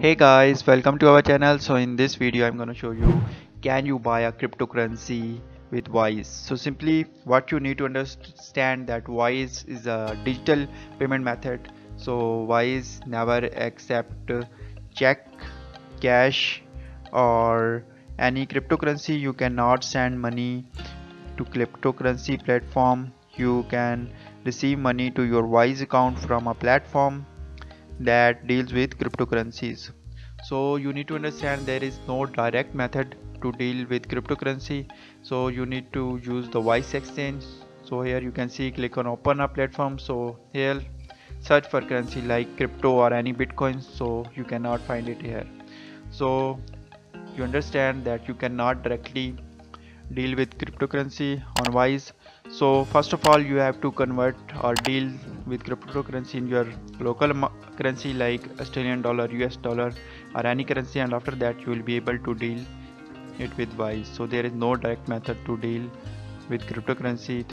hey guys welcome to our channel. So in this video i'm going to show you can you buy a cryptocurrency with wise? So simply what you need to understand that wise is a digital payment method. So wise never accept check cash or any cryptocurrency. You cannot send money to cryptocurrency platform. You can receive money to your wise account from a platform that deals with cryptocurrencies. So you need to understand there is no direct method to deal with cryptocurrency. So you need to use the wise exchange. So here you can see click on open a platform. So here search for currency like crypto or any bitcoin. So you cannot find it here. So you understand that you cannot directly deal with cryptocurrency on wise. So first of all you have to convert or deal with cryptocurrency in your local currency like australian dollar us dollar or any currency and after that you will be able to deal it with wise. So there is no direct method to deal with cryptocurrency